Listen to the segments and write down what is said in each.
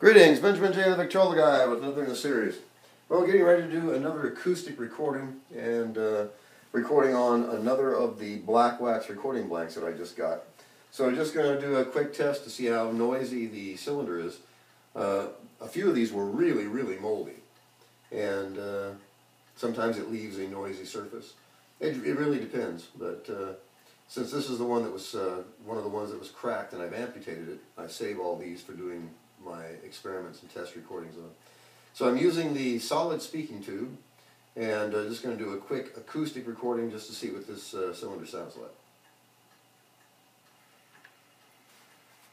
Greetings, Benjamin J. the Victrola Guy with another in the series. Well, getting ready to do another acoustic recording and uh, recording on another of the black wax recording blanks that I just got. So I'm just going to do a quick test to see how noisy the cylinder is. Uh, a few of these were really, really moldy. And uh, sometimes it leaves a noisy surface. It, it really depends, but uh, since this is the one that was uh, one of the ones that was cracked and I've amputated it, I save all these for doing my experiments and test recordings on. So I'm using the solid speaking tube and uh, just going to do a quick acoustic recording just to see what this uh, cylinder sounds like.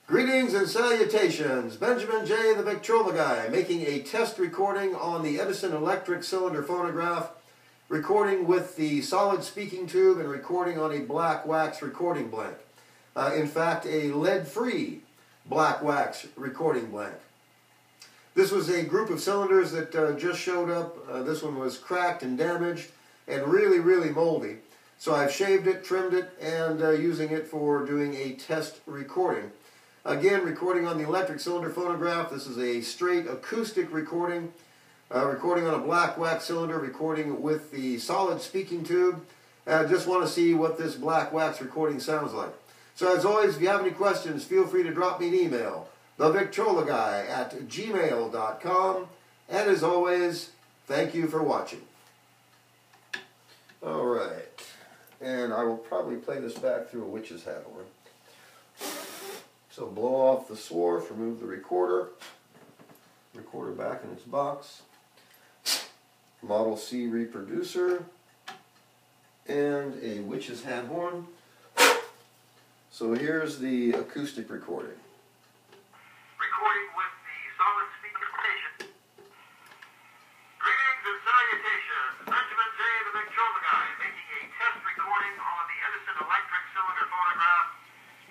Greetings and salutations, Benjamin J. the Victrola Guy making a test recording on the Edison electric cylinder phonograph, recording with the solid speaking tube and recording on a black wax recording blank. Uh, in fact, a lead-free black wax recording blank. This was a group of cylinders that uh, just showed up. Uh, this one was cracked and damaged and really, really moldy. So I've shaved it, trimmed it, and uh, using it for doing a test recording. Again, recording on the electric cylinder phonograph. This is a straight acoustic recording. Uh, recording on a black wax cylinder, recording with the solid speaking tube. I just want to see what this black wax recording sounds like. So as always, if you have any questions, feel free to drop me an email, thevictrolaguy at gmail.com. And as always, thank you for watching. All right. And I will probably play this back through a witch's hat horn. So blow off the swarf, remove the recorder, recorder back in its box, Model C reproducer, and a witch's hat horn. So here's the acoustic recording with the solid speaker station. Greetings and salutations. Benjamin J. the Victrola Guy making a test recording on the Edison electric cylinder phonograph.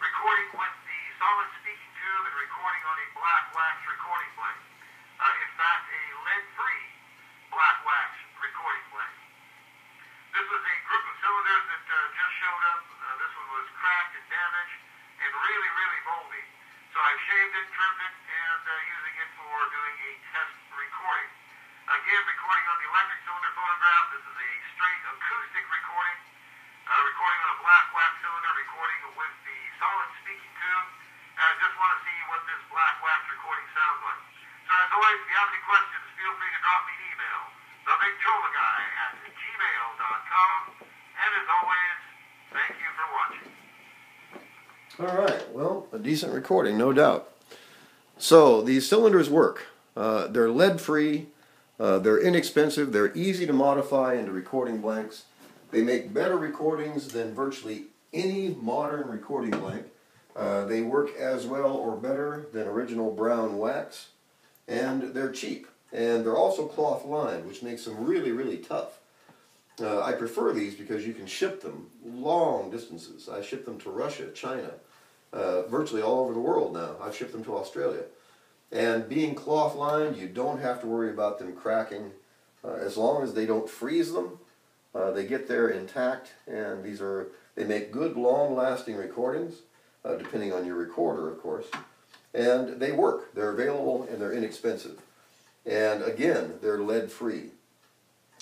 Recording with the solid speaking tube and recording on a black wax recording blank. Uh, in fact, a lead-free black wax recording blank. This was a group of cylinders that uh, just showed up. Uh, this one was cracked and damaged and really, really moldy. So I've trimmed it, and uh, using it for doing a test recording. Again, recording on the electric cylinder phonograph. This is a straight acoustic recording. Uh, recording on a black wax cylinder, recording with the solid speaking tube. And I just want to see what this black wax recording sounds like. So as always, if you have any questions, feel free to drop me an email. The Big Chola Guy at gmail.com. And as always, thank you for watching. All right, well, a decent recording, no doubt. So these cylinders work. Uh, they're lead-free, uh, they're inexpensive, they're easy to modify into recording blanks. They make better recordings than virtually any modern recording blank. Uh, they work as well or better than original brown wax, and they're cheap. And they're also cloth lined, which makes them really, really tough. Uh, I prefer these because you can ship them long distances. I ship them to Russia, China, uh, virtually all over the world now. I've shipped them to Australia. And being cloth lined, you don't have to worry about them cracking. Uh, as long as they don't freeze them, uh, they get there intact. And these are, they make good long lasting recordings, uh, depending on your recorder, of course. And they work. They're available and they're inexpensive. And again, they're lead free.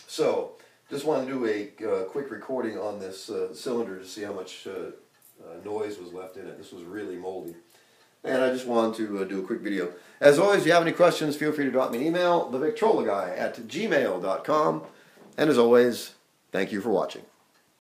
So, just want to do a uh, quick recording on this uh, cylinder to see how much uh, noise was left in it. This was really moldy. And I just wanted to uh, do a quick video. As always, if you have any questions, feel free to drop me an email, thevictrolaguy at gmail.com. And as always, thank you for watching.